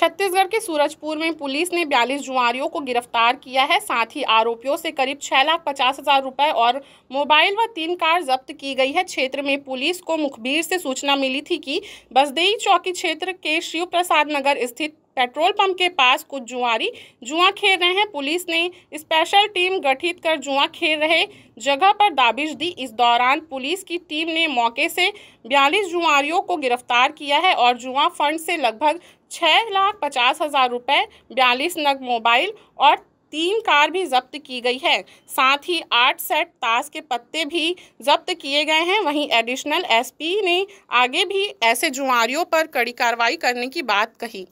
छत्तीसगढ़ के सूरजपुर में पुलिस ने बयालीस जुआरियों को गिरफ़्तार किया है। साथ ही आरोपियों से करीब छह लाख पचास हज़ार रुपए और मोबाइल व तीन कार जब्त की गई है। क्षेत्र में पुलिस को मुखबिर से सूचना मिली थी कि बसदेई चौकी क्षेत्र के शिव प्रसाद नगर स्थित पेट्रोल पंप के पास कुछ जुआरी जुआ खेल रहे हैं। पुलिस ने स्पेशल टीम गठित कर जुआ खेल रहे जगह पर दाबिश दी। इस दौरान पुलिस की टीम ने मौके से बयालीस जुआरियों को गिरफ़्तार किया है और जुआ फंड से लगभग छः लाख पचास हज़ार रुपये बयालीस नग मोबाइल और तीन कार भी जब्त की गई है। साथ ही आठ सेट ताश के पत्ते भी जब्त किए गए हैं। वहीं एडिशनल एसपी ने आगे भी ऐसे जुआरियों पर कड़ी कार्रवाई करने की बात कही।